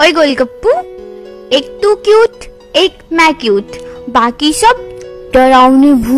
ओए गोलगप्पू एक तू क्यूट एक मैं क्यूट बाकी सब डरावने भूत